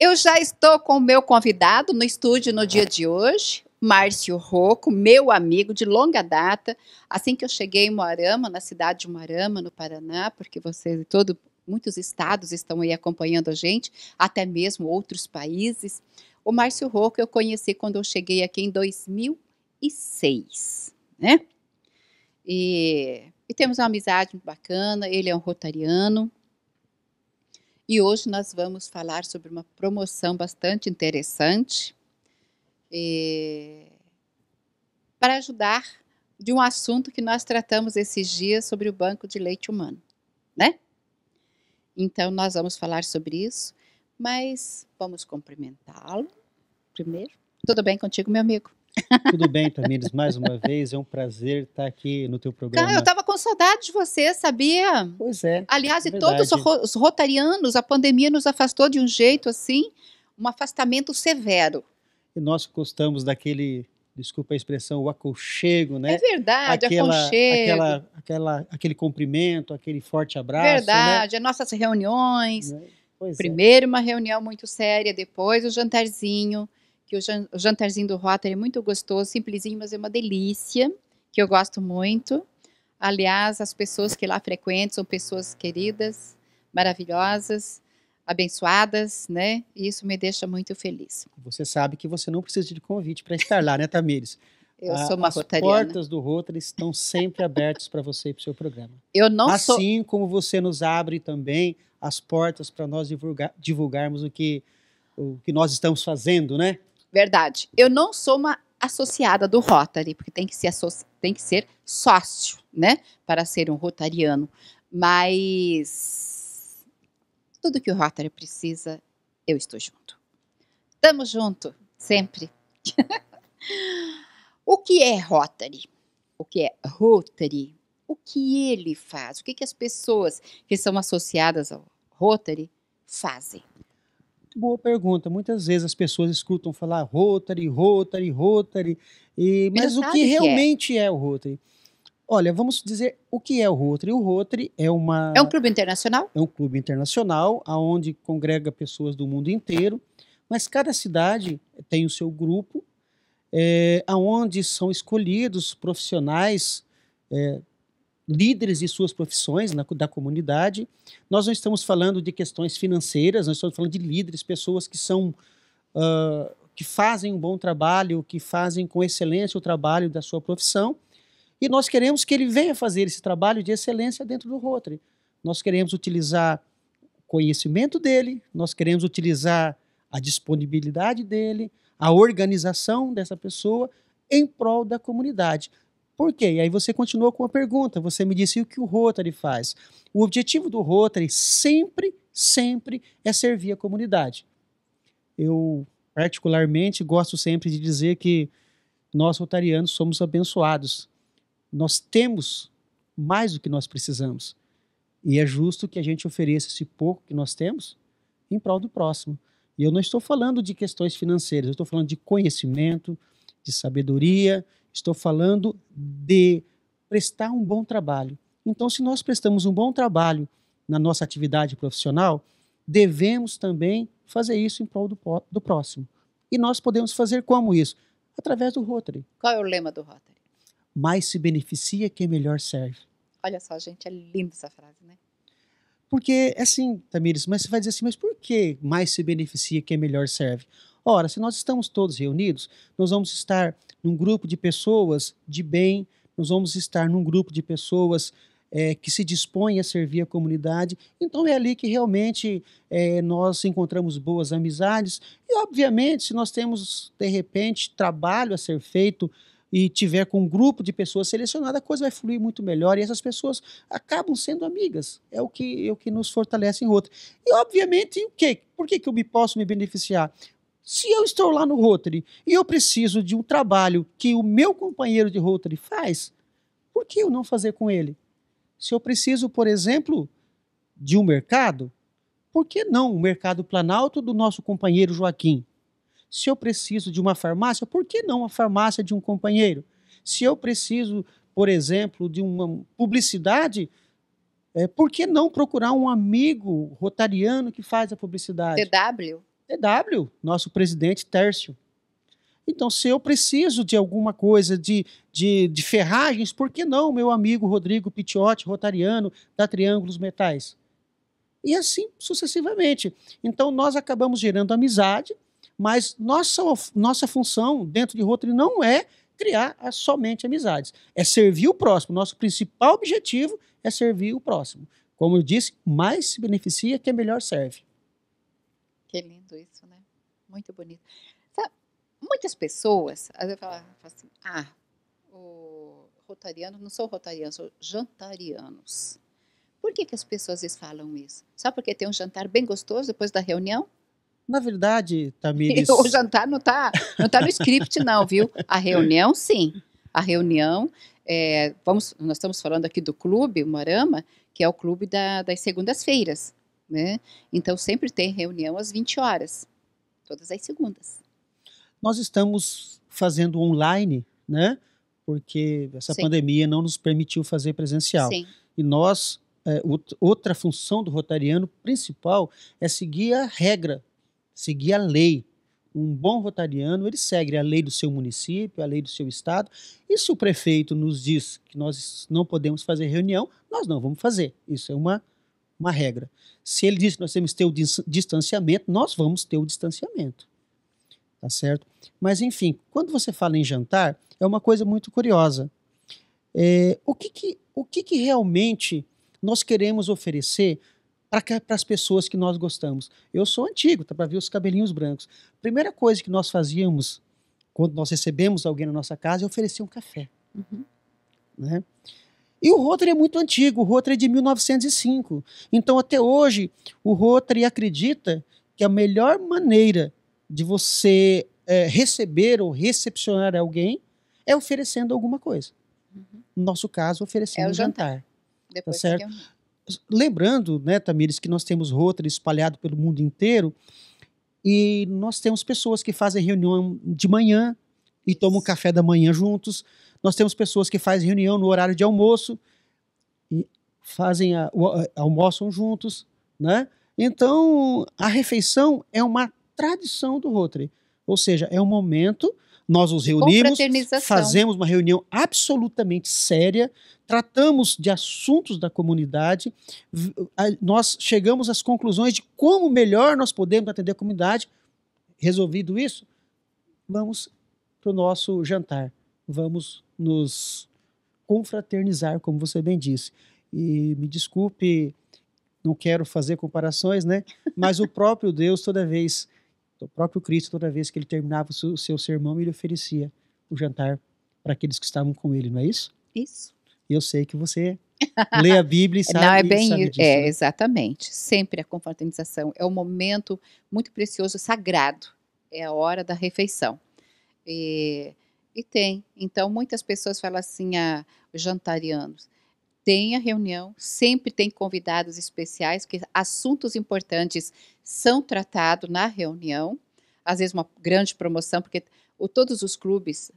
Eu já estou com o meu convidado no estúdio no dia de hoje, Márcio Rocco, meu amigo de longa data. Assim que eu cheguei em Moarama, na cidade de Moarama, no Paraná, porque vocês todo muitos estados estão aí acompanhando a gente, até mesmo outros países. O Márcio Rocco eu conheci quando eu cheguei aqui em 2006, né? E, e temos uma amizade bacana. Ele é um rotariano, e hoje nós vamos falar sobre uma promoção bastante interessante e, para ajudar de um assunto que nós tratamos esses dias sobre o banco de leite humano, né? Então nós vamos falar sobre isso, mas vamos cumprimentá-lo primeiro. Tudo bem contigo, meu amigo? Tudo bem, Tamires, mais uma vez, é um prazer estar aqui no teu programa. Cara, eu estava saudade de você, sabia? Pois é. Aliás, e todos os rotarianos, a pandemia nos afastou de um jeito assim, um afastamento severo. E nós gostamos daquele, desculpa a expressão, o aconchego, né? É verdade, aquela, aconchego. Aquela, aquela, aquele cumprimento, aquele forte abraço. Né? Verdade, né? as nossas reuniões. Pois é. Primeiro é. uma reunião muito séria, depois o jantarzinho que o jantarzinho do Rotary é muito gostoso, simplesinho, mas é uma delícia, que eu gosto muito. Aliás, as pessoas que lá frequentam são pessoas queridas, maravilhosas, abençoadas, né? E isso me deixa muito feliz. Você sabe que você não precisa de convite para estar lá, né, Tamires? Eu sou uma As rotariana. portas do Rotary estão sempre abertas para você e para o seu programa. Eu não assim sou... Assim como você nos abre também as portas para nós divulgar, divulgarmos o que, o que nós estamos fazendo, né? Verdade. Eu não sou uma associada do Rotary, porque tem que ser, tem que ser sócio, né? Para ser um rotariano. Mas tudo que o Rotary precisa, eu estou junto. Tamo junto, sempre. o que é Rotary? O que é Rotary? O que ele faz? O que, que as pessoas que são associadas ao Rotary fazem? Boa pergunta. Muitas vezes as pessoas escutam falar Rotary, Rotary, Rotary, e, mas o que, que realmente é. é. o Rotary? Olha, vamos dizer o que é o Rotary. O Rotary é uma é um clube internacional. É um clube internacional aonde congrega pessoas do mundo inteiro, mas cada cidade tem o seu grupo, é, aonde são escolhidos profissionais é, líderes de suas profissões na, da comunidade. Nós não estamos falando de questões financeiras, nós estamos falando de líderes, pessoas que são uh, que fazem um bom trabalho, que fazem com excelência o trabalho da sua profissão. E nós queremos que ele venha fazer esse trabalho de excelência dentro do Rotary. Nós queremos utilizar o conhecimento dele, nós queremos utilizar a disponibilidade dele, a organização dessa pessoa em prol da comunidade. Por quê? E aí você continuou com a pergunta. Você me disse o que o Rotary faz. O objetivo do Rotary sempre, sempre é servir a comunidade. Eu, particularmente, gosto sempre de dizer que nós, rotarianos, somos abençoados. Nós temos mais do que nós precisamos. E é justo que a gente ofereça esse pouco que nós temos em prol do próximo. E eu não estou falando de questões financeiras, eu estou falando de conhecimento, de sabedoria, Estou falando de prestar um bom trabalho. Então, se nós prestamos um bom trabalho na nossa atividade profissional, devemos também fazer isso em prol do, do próximo. E nós podemos fazer como isso? Através do Rotary. Qual é o lema do Rotary? Mais se beneficia quem melhor serve. Olha só, gente, é linda essa frase, né? Porque, assim, Tamires, mas você vai dizer assim, mas por que mais se beneficia quem melhor serve? Ora, se nós estamos todos reunidos, nós vamos estar num grupo de pessoas de bem, nós vamos estar num grupo de pessoas é, que se dispõem a servir a comunidade. Então é ali que realmente é, nós encontramos boas amizades. E, obviamente, se nós temos, de repente, trabalho a ser feito e tiver com um grupo de pessoas selecionadas, a coisa vai fluir muito melhor e essas pessoas acabam sendo amigas. É o que, é o que nos fortalece em outro. E, obviamente, o quê? Por que, que eu me posso me beneficiar? Se eu estou lá no Rotary e eu preciso de um trabalho que o meu companheiro de Rotary faz, por que eu não fazer com ele? Se eu preciso, por exemplo, de um mercado, por que não o mercado Planalto do nosso companheiro Joaquim? Se eu preciso de uma farmácia, por que não a farmácia de um companheiro? Se eu preciso, por exemplo, de uma publicidade, é, por que não procurar um amigo rotariano que faz a publicidade? DW. DW, nosso presidente Tércio. Então, se eu preciso de alguma coisa de, de, de ferragens, por que não meu amigo Rodrigo Pitiotti, rotariano, da Triângulos Metais? E assim sucessivamente. Então, nós acabamos gerando amizade, mas nossa, nossa função dentro de Rotary não é criar somente amizades, é servir o próximo. Nosso principal objetivo é servir o próximo. Como eu disse, mais se beneficia que melhor serve. Que lindo isso, né? Muito bonito. Muitas pessoas, às vezes falam assim, ah, o rotariano, não sou rotariano, sou jantarianos. Por que, que as pessoas vezes falam isso? Só porque tem um jantar bem gostoso depois da reunião? Na verdade, Tamires... o jantar não está não tá no script não, viu? A reunião, sim. A reunião, é, vamos, nós estamos falando aqui do clube, o Morama, que é o clube da, das segundas-feiras, né? Então, sempre tem reunião às 20 horas, todas as segundas. Nós estamos fazendo online, né? Porque essa Sim. pandemia não nos permitiu fazer presencial. Sim. E nós é, outra função do rotariano principal é seguir a regra, seguir a lei. Um bom rotariano, ele segue a lei do seu município, a lei do seu estado. E se o prefeito nos diz que nós não podemos fazer reunião, nós não vamos fazer. Isso é uma, uma regra. Se ele diz que nós temos que ter o distanciamento, nós vamos ter o distanciamento. Tá certo? Mas, enfim, quando você fala em jantar, é uma coisa muito curiosa. É, o que, que, o que, que realmente nós queremos oferecer para as pessoas que nós gostamos. Eu sou antigo, tá para ver os cabelinhos brancos. Primeira coisa que nós fazíamos quando nós recebemos alguém na nossa casa é oferecer um café. Uhum. Né? E o Rotary é muito antigo, o Rotary é de 1905. Então, até hoje, o Rotary acredita que a melhor maneira de você é, receber ou recepcionar alguém é oferecendo alguma coisa. Uhum. No nosso caso, oferecendo é um jantar. jantar. Depois tá certo? Lembrando, né, Tamires, que nós temos Rotary espalhado pelo mundo inteiro e nós temos pessoas que fazem reunião de manhã e tomam café da manhã juntos. Nós temos pessoas que fazem reunião no horário de almoço e fazem a, a, almoçam juntos, né? Então, a refeição é uma tradição do Rotary. Ou seja, é um momento nós nos reunimos, fazemos uma reunião absolutamente séria, tratamos de assuntos da comunidade, nós chegamos às conclusões de como melhor nós podemos atender a comunidade. Resolvido isso, vamos para o nosso jantar, vamos nos confraternizar, como você bem disse. E me desculpe, não quero fazer comparações, né? Mas o próprio Deus, toda vez o próprio Cristo, toda vez que ele terminava o seu, sermão, ele oferecia o jantar para aqueles que estavam com ele, não é isso? Isso. E eu sei que você lê a Bíblia e sabe, não, é bem, sabe disso. É, né? exatamente. Sempre a confraternização é um momento muito precioso, sagrado. É a hora da refeição. E, e tem. Então, muitas pessoas falam assim, ah, os jantarianos tem a reunião, sempre tem convidados especiais, que assuntos importantes são tratados na reunião, às vezes uma grande promoção, porque o, todos os clubes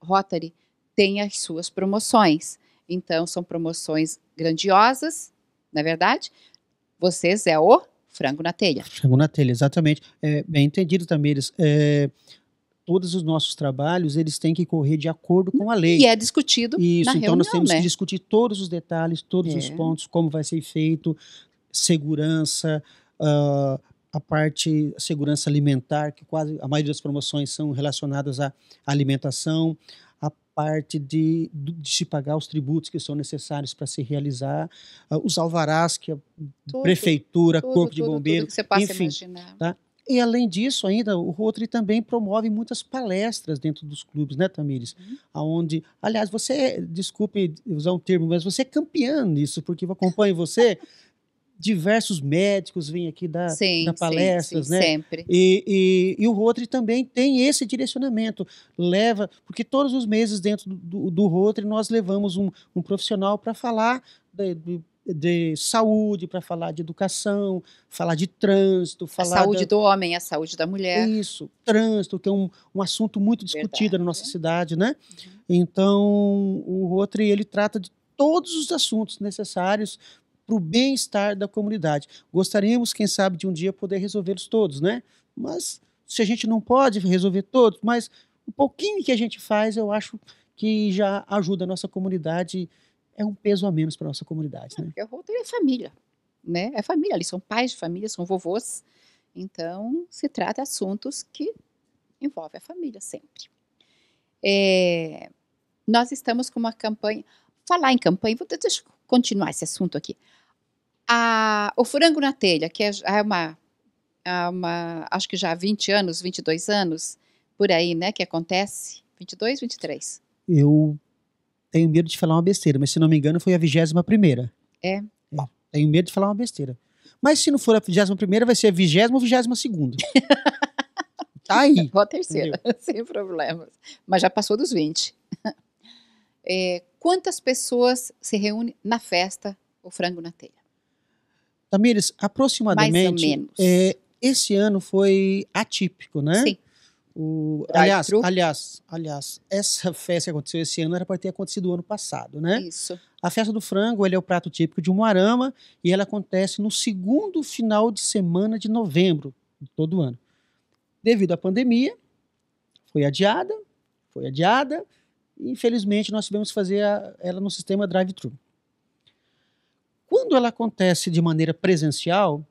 Rotary têm as suas promoções. Então, são promoções grandiosas, na é verdade. Vocês é o frango na telha. Frango na telha, exatamente. É, bem entendido, Tamires. É, todos os nossos trabalhos eles têm que correr de acordo com a lei. E é discutido Isso, então reunião, nós temos né? que discutir todos os detalhes, todos é. os pontos, como vai ser feito, segurança, uh, a parte segurança alimentar, que quase a maioria das promoções são relacionadas à alimentação, a parte de, de se pagar os tributos que são necessários para se realizar, uh, os alvarás que a tudo, prefeitura, tudo, corpo tudo, de bombeiro, enfim, tá? E além disso, ainda o Rotary também promove muitas palestras dentro dos clubes, né, Tamires? Uhum. Aonde, aliás, você, desculpe usar um termo, mas você é campeã nisso, porque eu acompanho você. diversos médicos vêm aqui dar, sim, dar palestras, sim, sim, né? Sempre. E, e, e, o Rotary também tem esse direcionamento. Leva, porque todos os meses dentro do, do, do Rotary nós levamos um, um profissional para falar de, de de saúde, para falar de educação, falar de trânsito, falar a saúde da... do homem, a saúde da mulher. Isso, trânsito, que é um, um assunto muito discutido Verdade. na nossa cidade, né? Uhum. Então, o Rotary, ele trata de todos os assuntos necessários para o bem-estar da comunidade. Gostaríamos, quem sabe, de um dia poder resolvê-los todos, né? Mas se a gente não pode resolver todos, mas o pouquinho que a gente faz, eu acho que já ajuda a nossa comunidade, é um peso a menos para a nossa comunidade. Né? Porque o roteiro é família, né? É família, ali são pais de família, são vovôs, então se trata de assuntos que envolvem a família sempre. É, nós estamos com uma campanha, falar em campanha, vou, deixa eu continuar esse assunto aqui. A, o frango na telha, que é, é uma, é uma, acho que já há 20 anos, 22 anos, por aí, né, que acontece, 22, 23. Eu tenho medo de falar uma besteira, mas se não me engano foi a vigésima primeira. É? é? Tenho medo de falar uma besteira. Mas se não for a vigésima primeira, vai ser a vigésima ou vigésima segunda. tá aí. Ou a terceira, Entendeu? sem problemas. Mas já passou dos 20. É, quantas pessoas se reúnem na festa O Frango na Telha? Tamires, aproximadamente. Mais ou menos. É, esse ano foi atípico, né? Sim. O, aliás, aliás, aliás, essa festa que aconteceu esse ano era para ter acontecido o ano passado, né? Isso. A festa do frango ele é o prato típico de Umuarama e ela acontece no segundo final de semana de novembro de todo ano. Devido à pandemia, foi adiada, foi adiada, e infelizmente nós tivemos que fazer a, ela no sistema drive-thru. Quando ela acontece de maneira presencial,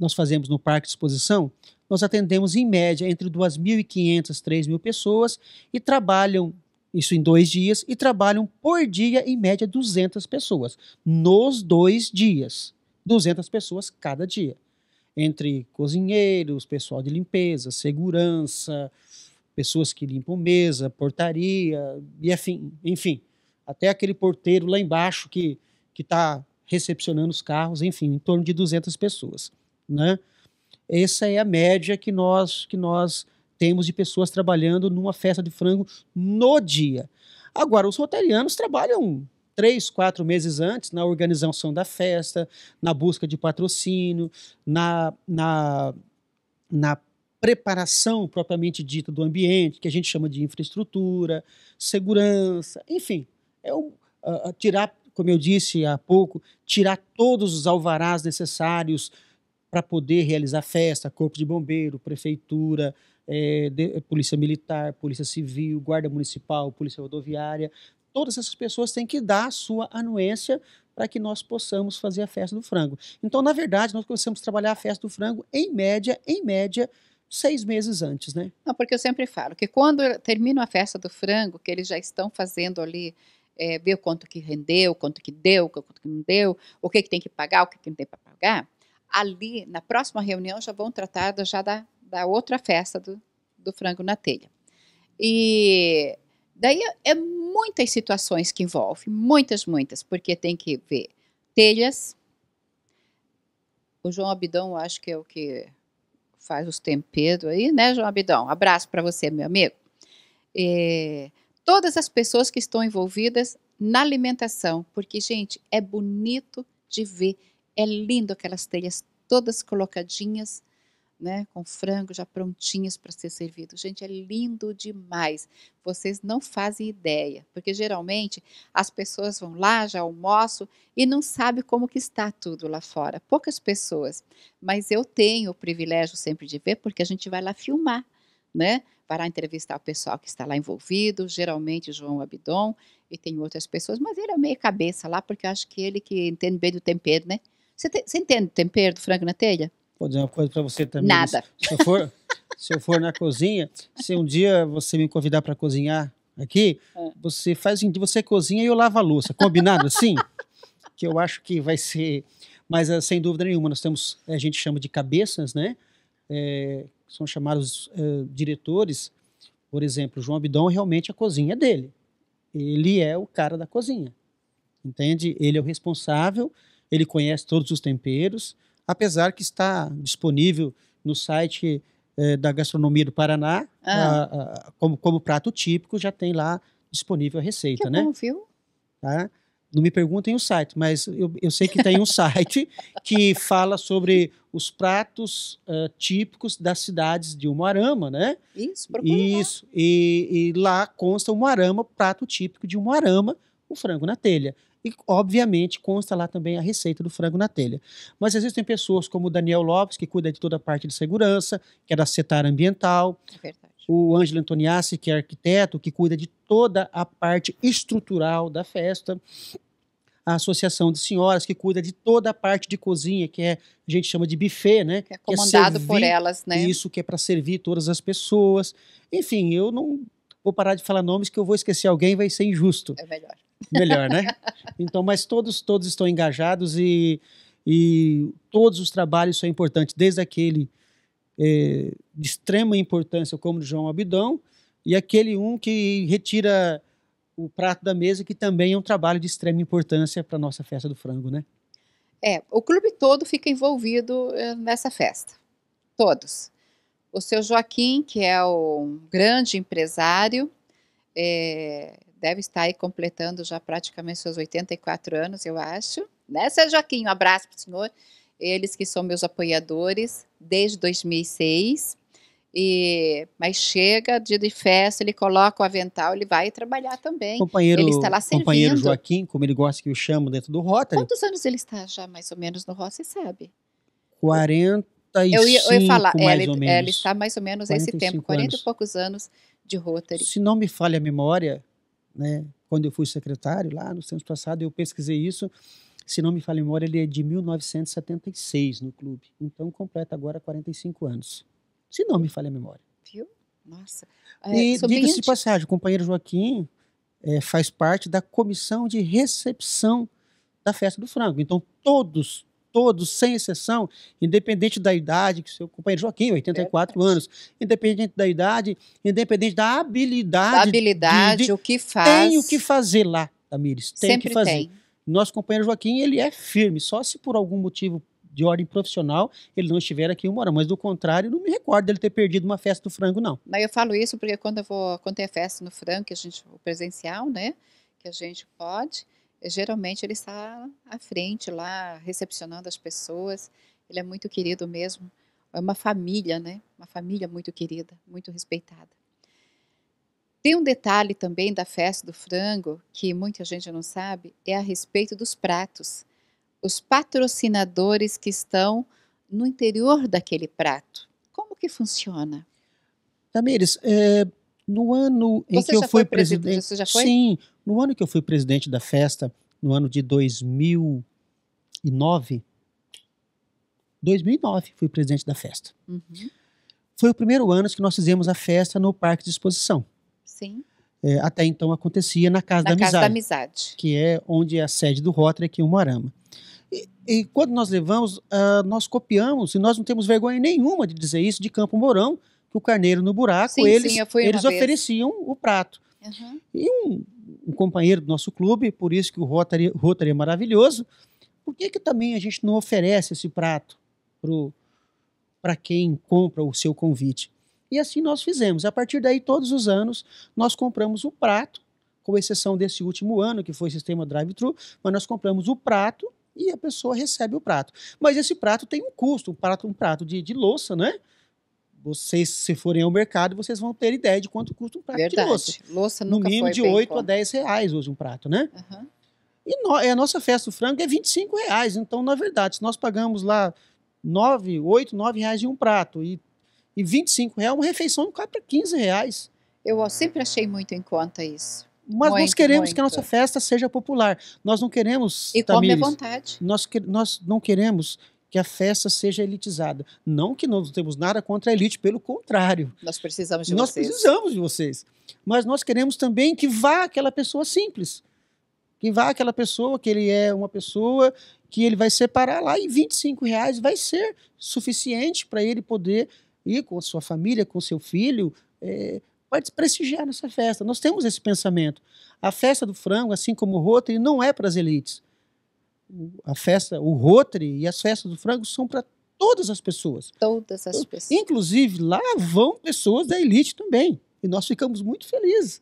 nós fazemos no parque de exposição, nós atendemos em média entre 2.500 e 3.000 pessoas e trabalham, isso em dois dias, e trabalham por dia em média 200 pessoas, nos dois dias. 200 pessoas cada dia. Entre cozinheiros, pessoal de limpeza, segurança, pessoas que limpam mesa, portaria, e enfim, enfim, até aquele porteiro lá embaixo que está recepcionando os carros, enfim, em torno de 200 pessoas né? Essa é a média que nós que nós temos de pessoas trabalhando numa festa de frango no dia. Agora, os rotarianos trabalham três, quatro meses antes na organização da festa, na busca de patrocínio, na, na, na preparação propriamente dita do ambiente, que a gente chama de infraestrutura, segurança, enfim, é um, uh, tirar, como eu disse há pouco, tirar todos os alvarás necessários para poder realizar festa, corpo de bombeiro, prefeitura, é, de, polícia militar, polícia civil, guarda municipal, polícia rodoviária, todas essas pessoas têm que dar a sua anuência para que nós possamos fazer a festa do frango. Então, na verdade, nós começamos a trabalhar a festa do frango em média, em média, seis meses antes, né? Não, porque eu sempre falo que quando termina a festa do frango, que eles já estão fazendo ali, é, ver quanto que rendeu, quanto que deu, quanto que não deu, o que, que tem que pagar, o que, que não tem para pagar, ali, na próxima reunião, já vão tratar já da, da outra festa do, do frango na telha. E daí é, é muitas situações que envolve, muitas, muitas, porque tem que ver telhas. O João Abidão, acho que é o que faz os temperos aí, né, João Abidão? Abraço para você, meu amigo. É, todas as pessoas que estão envolvidas na alimentação, porque, gente, é bonito de ver é lindo aquelas telhas todas colocadinhas, né, com frango já prontinhas para ser servido. Gente, é lindo demais. Vocês não fazem ideia, porque geralmente as pessoas vão lá, já almoçam e não sabem como que está tudo lá fora. Poucas pessoas, mas eu tenho o privilégio sempre de ver, porque a gente vai lá filmar, né? Lá entrevistar o pessoal que está lá envolvido, geralmente João Abidon, e tem outras pessoas, mas ele é meio cabeça lá, porque eu acho que ele que entende bem do tempero, né? Você, te, você entende o tempero do frango na telha? Vou dizer uma coisa para você também. Nada. Se eu, for, se eu for na cozinha, se um dia você me convidar para cozinhar aqui, é. você faz você cozinha e eu lavo a louça. Combinado assim? que eu acho que vai ser. Mas eh, sem dúvida nenhuma, nós temos, a gente chama de cabeças, né? É, são chamados é, diretores. Por exemplo, João Abidão realmente a cozinha é dele. Ele é o cara da cozinha. Entende? Ele é o responsável ele conhece todos os temperos, apesar que está disponível no site é, da Gastronomia do Paraná, ah. a, a, como, como prato típico, já tem lá disponível a receita, que né? Bom, viu? Tá? Não me perguntem o site, mas eu, eu sei que tem um site que fala sobre os pratos uh, típicos das cidades de Umuarama, né? Isso, Isso. E, e, lá consta o Umuarama, prato típico de Umuarama, o frango na telha. E, obviamente, consta lá também a receita do frango na telha. Mas existem pessoas como o Daniel Lopes, que cuida de toda a parte de segurança, que é da Setar Ambiental. É verdade. O Ângelo Antoniassi, que é arquiteto, que cuida de toda a parte estrutural da festa. A Associação de Senhoras, que cuida de toda a parte de cozinha, que é, a gente chama de buffet, né? Que é comandado servir por elas, né? Isso, que é para servir todas as pessoas. Enfim, eu não vou parar de falar nomes que eu vou esquecer alguém, vai ser injusto. É melhor. Melhor, né? Então, mas todos, todos estão engajados e, e todos os trabalhos são importantes, desde aquele é, de extrema importância, como o João Abidão, e aquele um que retira o prato da mesa, que também é um trabalho de extrema importância para a nossa festa do frango, né? É, o clube todo fica envolvido eh, nessa festa. Todos. O seu Joaquim, que é o grande empresário, é, deve estar aí completando já praticamente seus 84 anos, eu acho. Né, seu Joaquim? Um abraço para o senhor. Eles que são meus apoiadores desde 2006. E, mas chega dia de festa, ele coloca o avental, ele vai trabalhar também. Companheiro, ele está lá servindo. companheiro Joaquim, como ele gosta que eu chamo dentro do Rotary, Quantos anos ele está já mais ou menos no Rossi, sabe? 45 Eu ia, eu ia falar, é, mais ele, ou é, menos. ele está mais ou menos esse 45 tempo, 40 anos. e poucos anos de Rotary. Se não me falha a memória, né, quando eu fui secretário, lá nos tempos passados, eu pesquisei isso. Se não me falha a memória, ele é de 1976 no clube. Então completa agora 45 anos. Se não me falha a memória. Viu? Nossa. e É, diga-se sobrinho de passagem, o companheiro Joaquim eh, faz parte da comissão de recepção da festa do frango. Então todos, todos, sem exceção, independente da idade, que seu companheiro Joaquim, 84 Verdade. anos, independente da idade, independente da habilidade, da habilidade, de- o que faz. tem o que fazer lá, Tamires. Tem o sempre que fazer. tem. Nosso companheiro Joaquim, ele é firme, só se por algum motivo de ordem profissional ele não estiver aqui uma hora, mas do contrário, não me recordo dele ter perdido uma festa do frango, não. Mas eu falo isso porque quando eu vou, quando tem festa no Franco, que a gente, o presencial, né, que a gente pode, geralmente ele está à frente lá, recepcionando as pessoas. Ele é muito querido mesmo. É uma família, né? Uma família muito querida, muito respeitada. Tem um detalhe também da festa do frango que muita gente não sabe, é a respeito dos pratos. Os patrocinadores que estão no interior daquele prato. Como que funciona? Tamires, é, no ano em Você que eu fui presidente- presidente. você já foi? Sim, no ano que eu fui presidente da festa, no ano de 2009. 2009 fui presidente da festa. Uhum. Foi o primeiro ano que nós fizemos a festa no Parque de Exposição. Sim. É, até então acontecia na Casa Na da Casa da Amizade. Amizade. que é onde é a sede do Rotary aqui em Moarama. E, e quando nós levamos, ah, nós copiamos, e nós não temos vergonha nenhuma de dizer isso, de Campo Mourão, que o carneiro no buraco, Sim, eles, sim, eles vez. ofereciam o prato. Uhum. E um, um companheiro do nosso clube, por isso que o Rotary, Rotary é maravilhoso, por que, que também a gente não oferece esse prato para quem compra o seu convite? E assim nós fizemos. A partir daí, todos os anos, nós compramos o prato, com exceção desse último ano, que foi sistema drive-thru, mas nós compramos o prato e a pessoa recebe o prato. Mas esse prato tem um custo, um prato, um prato de, de louça, né? Vocês, se forem ao mercado, vocês vão ter ideia de quanto custa um prato de louça. Verdade. Louça No nunca mínimo foi de bem 8 a conta. 10 reais hoje um prato, né? Uhum. E no- a nossa festa do frango é 25 reais. Então, na verdade, se nós pagamos lá 9, 8, 9 reais em um prato e, e 25 reais, uma refeição cai para 15 reais. Eu sempre achei muito em conta isso. Mas nós Muito, queremos que a muito. nossa festa seja popular. Nós não queremos. E come à Tamires, vontade. nós, nós não queremos que a festa seja elitizada. Não que nós não temos nada contra a elite, pelo contrário. Nós precisamos de nós vocês. precisamos de vocês. Mas nós queremos também que vá aquela pessoa simples. Que vá aquela pessoa, que ele é uma pessoa que ele vai separar lá e 25 reais vai ser suficiente para ele poder ir com a sua família, com seu filho, é, pode prestigiar nessa festa. Nós temos esse pensamento. A festa do frango, assim como o Rotary, não é para as elites. A festa, o Rotary e as festas do frango são para todas as pessoas. Todas as pessoas. Inclusive, lá vão pessoas da elite também. E nós ficamos muito felizes.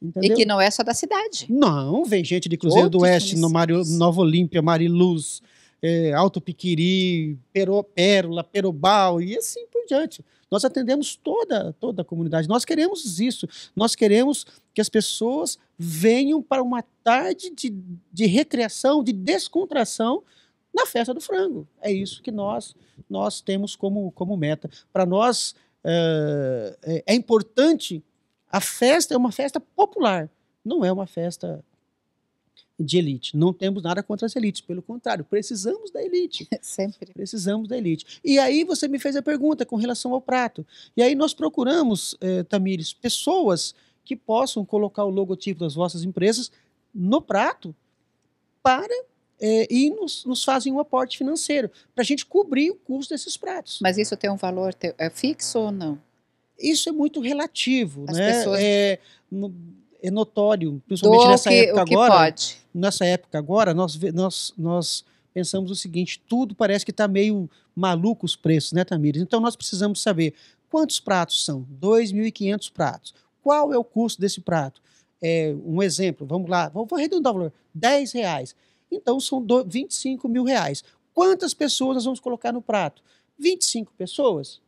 E Entendeu? que não é só da cidade. Não, vem gente de Cruzeiro do Outros Oeste, no Mário. Nova Olímpia, Mariluz, é, Alto Piquiri, Pero, Pérola, Perobal e assim por diante. Nós atendemos toda, toda a comunidade. Nós queremos isso. Nós queremos que as pessoas venham para uma tarde de, de recreação, de descontração na festa do frango. É isso que nós, nós temos como, como meta. Para nós é, é, é importante, a festa é uma festa popular, não é uma festa de elite. Não temos nada contra as elites, pelo contrário, precisamos da elite. Sempre. Precisamos da elite. E aí você me fez a pergunta com relação ao prato. E aí nós procuramos, eh, Tamires, pessoas que possam colocar o logotipo das vossas empresas no prato para eh, e nos, nos fazem um aporte financeiro para a gente cobrir o custo desses pratos. Mas isso tem um valor te, é fixo ou não? Isso é muito relativo, As né? pessoas- É, no- é notório, principalmente Doa nessa que, época agora. pode. nessa época agora, nós, nós, nós pensamos o seguinte: tudo parece que está meio maluco os preços, né, Tamires? Então nós precisamos saber quantos pratos são? 2.500 pratos. Qual é o custo desse prato? É, um exemplo, vamos lá, vamos vou arredondar o valor: 10 reais. Então são do, 25 mil reais. Quantas pessoas nós vamos colocar no prato? 25 pessoas?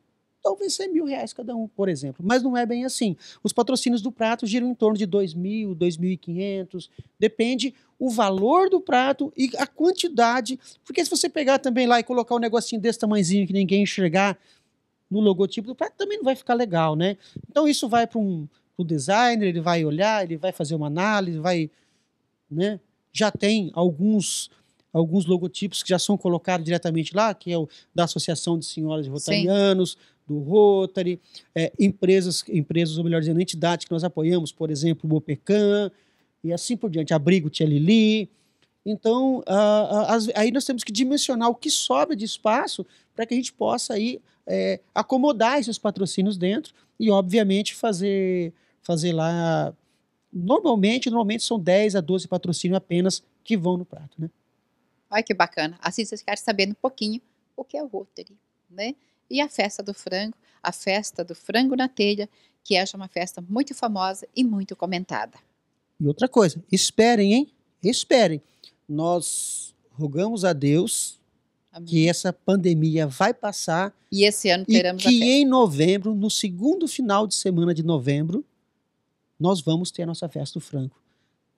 Vai ser mil reais cada um, por exemplo. Mas não é bem assim. Os patrocínios do prato giram em torno de 2 mil, 2.500, depende o valor do prato e a quantidade. Porque se você pegar também lá e colocar um negocinho desse tamanhozinho que ninguém enxergar no logotipo do prato, também não vai ficar legal, né? Então isso vai para um pro designer, ele vai olhar, ele vai fazer uma análise, vai, né? Já tem alguns alguns logotipos que já são colocados diretamente lá, que é o da Associação de Senhoras de Rotarianos, do Rotary, é, empresas, empresas, ou melhor dizendo, entidades que nós apoiamos, por exemplo, o Bopecan, e assim por diante, Abrigo Tia Lili. Então, aí nós temos que dimensionar o que sobra de espaço para que a gente possa aí, é, acomodar esses patrocínios dentro e, obviamente, fazer, fazer lá. Normalmente, normalmente são 10 a 12 patrocínios apenas que vão no prato, né? Olha que bacana. Assim vocês ficarem sabendo um pouquinho o que é o Rotary, né? E a festa do frango, a festa do frango na telha, que é já uma festa muito famosa e muito comentada. E outra coisa, esperem, hein? Esperem. Nós rogamos a Deus Amém. que essa pandemia vai passar E esse ano e teremos a que festa. em novembro, no segundo final de semana de novembro, nós vamos ter a nossa festa do frango,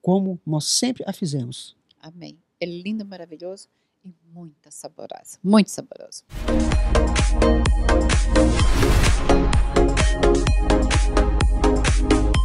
como nós sempre a fizemos. Amém. É lindo, maravilhoso e muito saborosa, muito saboroso. Música